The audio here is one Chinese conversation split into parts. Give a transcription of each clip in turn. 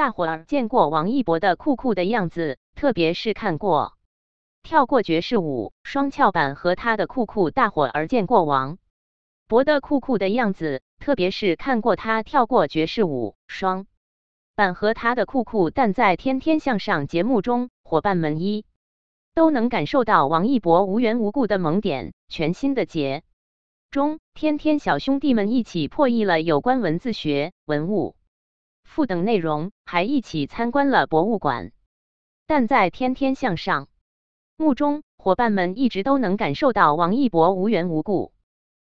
大伙儿见过王一博的酷酷的样子，特别是看过跳过爵士舞双翘板和他的酷酷，大伙儿见过王博的酷酷的样子，特别是看过他跳过爵士舞双板和他的酷酷。但在《天天向上》节目中，伙伴们一都能感受到王一博无缘无故的萌点。全新的节中，天天小兄弟们一起破译了有关文字学、文物。赋等内容，还一起参观了博物馆。但在天天向上目中，伙伴们一直都能感受到王一博无缘无故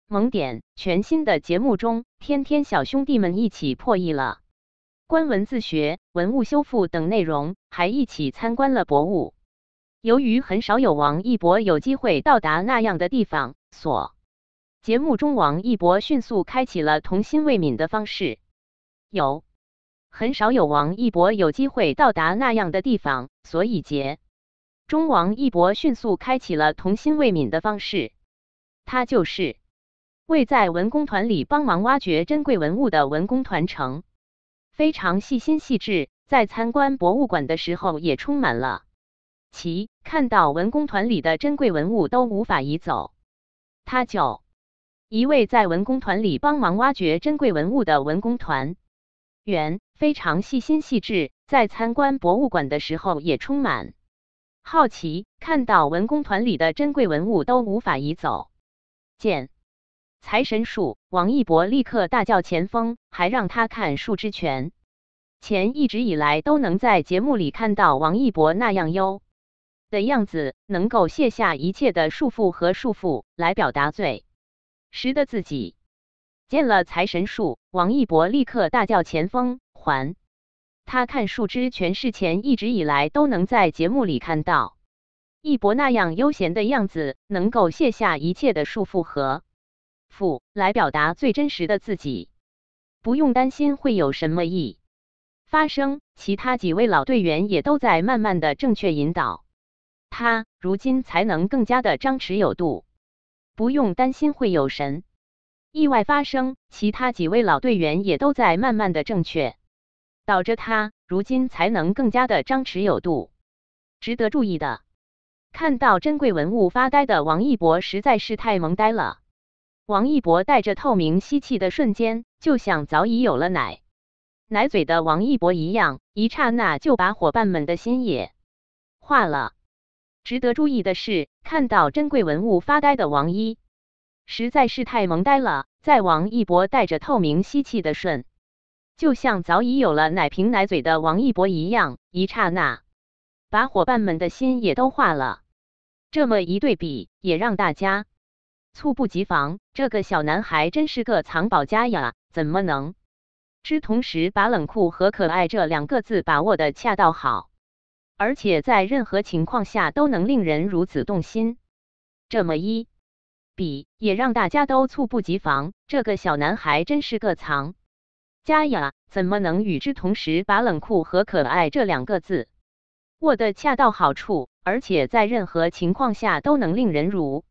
萌点。全新的节目中，天天小兄弟们一起破译了关文字学、文物修复等内容，还一起参观了博物。由于很少有王一博有机会到达那样的地方，所节目中王一博迅速开启了童心未泯的方式，有。很少有王一博有机会到达那样的地方，所以节中王一博迅速开启了童心未泯的方式。他就是为在文工团里帮忙挖掘珍贵文物的文工团成，非常细心细致，在参观博物馆的时候也充满了其看到文工团里的珍贵文物都无法移走。他就一位在文工团里帮忙挖掘珍贵文物的文工团员。非常细心细致，在参观博物馆的时候也充满好奇，看到文工团里的珍贵文物都无法移走。见财神树，王一博立刻大叫前锋，还让他看树之全。前一直以来都能在节目里看到王一博那样优的样子，能够卸下一切的束缚和束缚，来表达最实的自己。见了财神树，王一博立刻大叫前锋。还他看树枝全是前一直以来都能在节目里看到一博那样悠闲的样子，能够卸下一切的束缚和负，来表达最真实的自己，不用担心会有什么意发生。其他几位老队员也都在慢慢的正确引导他，如今才能更加的张弛有度，不用担心会有神意外发生。其他几位老队员也都在慢慢的正确。导着他如今才能更加的张弛有度。值得注意的，看到珍贵文物发呆的王一博实在是太萌呆了。王一博带着透明吸气的瞬间，就像早已有了奶奶嘴的王一博一样，一刹那就把伙伴们的心也化了。值得注意的是，看到珍贵文物发呆的王一，实在是太萌呆了。在王一博带着透明吸气的瞬。就像早已有了奶瓶奶嘴的王一博一样，一刹那把伙伴们的心也都化了。这么一对比，也让大家猝不及防。这个小男孩真是个藏宝家呀！怎么能之同时把冷酷和可爱这两个字把握的恰到好，而且在任何情况下都能令人如此动心？这么一比，也让大家都猝不及防。这个小男孩真是个藏。佳雅怎么能与之同时把冷酷和可爱这两个字握得恰到好处，而且在任何情况下都能令人如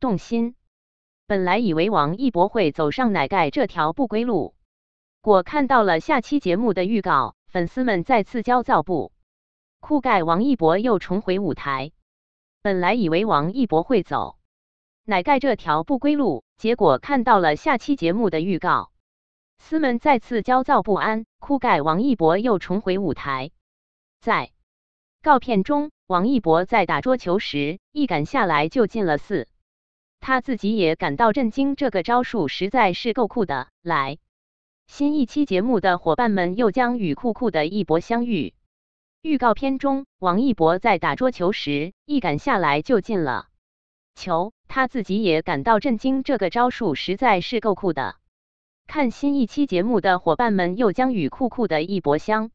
动心？本来以为王一博会走上奶盖这条不归路，果看到了下期节目的预告，粉丝们再次焦躁不？酷盖王一博又重回舞台。本来以为王一博会走奶盖这条不归路，结果看到了下期节目的预告。丝们再次焦躁不安，酷盖王一博又重回舞台。在告片中，王一博在打桌球时一杆下来就进了四，他自己也感到震惊，这个招数实在是够酷的。来，新一期节目的伙伴们又将与酷酷的一博相遇。预告片中，王一博在打桌球时一杆下来就进了球，他自己也感到震惊，这个招数实在是够酷的。看新一期节目的伙伴们又将与酷酷的一博相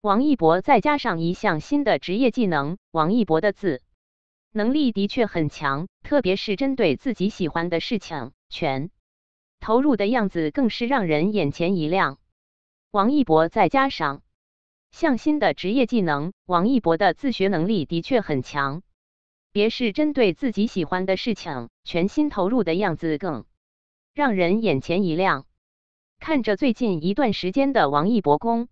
王一博再加上一项新的职业技能，王一博的字能力的确很强，特别是针对自己喜欢的事情，全投入的样子更是让人眼前一亮。王一博再加上项新的职业技能，王一博的自学能力的确很强，别是针对自己喜欢的事情，全心投入的样子更让人眼前一亮。看着最近一段时间的王一博攻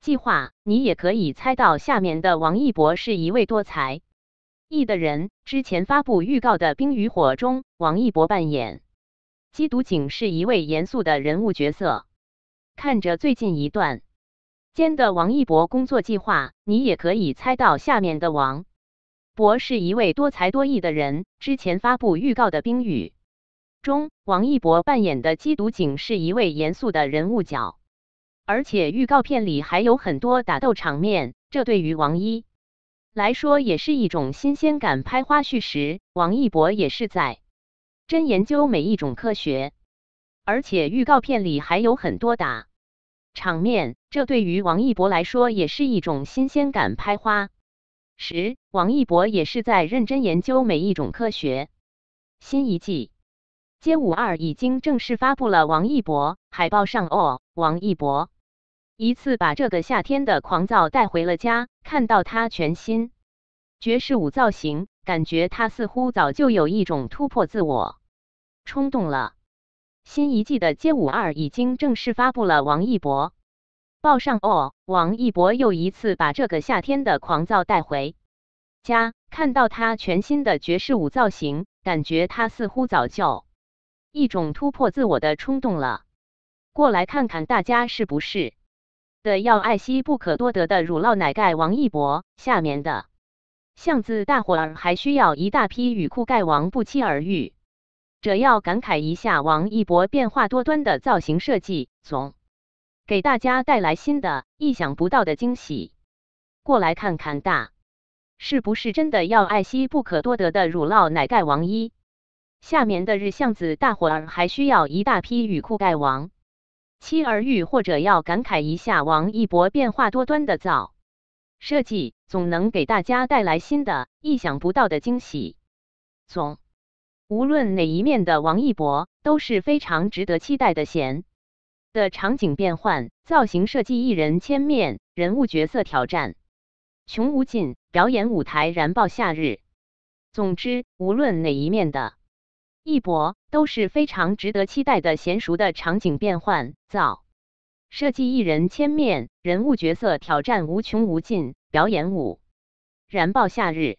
计划，你也可以猜到下面的王一博是一位多才艺的人。之前发布预告的《冰与火》中，王一博扮演缉毒警，是一位严肃的人物角色。看着最近一段间的王一博工作计划，你也可以猜到下面的王博是一位多才多艺的人。之前发布预告的《冰雨》中，王一博扮演的缉毒警是一位严肃的人物角。而且预告片里还有很多打斗场面，这对于王一来说也是一种新鲜感。拍花絮时，王一博也是在真研究每一种科学，而且预告片里还有很多打场面，这对于王一博来说也是一种新鲜感。拍花时，王一博也是在认真研究每一种科学。新一季《街舞二》已经正式发布了，王一博海报上哦，王一博。一次把这个夏天的狂躁带回了家，看到他全新爵士舞造型，感觉他似乎早就有一种突破自我冲动了。新一季的《街舞二》已经正式发布了，王一博报上哦，王一博又一次把这个夏天的狂躁带回家，看到他全新的爵士舞造型，感觉他似乎早就一种突破自我的冲动了。过来看看大家是不是？的要爱惜不可多得的乳酪奶盖王一博，下面的巷子大伙儿还需要一大批雨裤盖王不期而遇，这要感慨一下王一博变化多端的造型设计，总给大家带来新的意想不到的惊喜。过来看看大是不是真的要爱惜不可多得的乳酪奶盖王一？下面的日向子大伙儿还需要一大批雨裤盖王。妻儿玉或者要感慨一下王一博变化多端的造设计，总能给大家带来新的意想不到的惊喜。总无论哪一面的王一博都是非常值得期待的。弦的场景变换、造型设计、艺人千面、人物角色挑战穷无尽、表演舞台燃爆夏日。总之，无论哪一面的。一博都是非常值得期待的娴熟的场景变换造设计，一人千面，人物角色挑战无穷无尽，表演舞燃爆夏日。